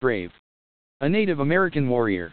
Brave. A Native American warrior.